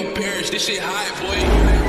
Yo, Parrish, this shit high, boy.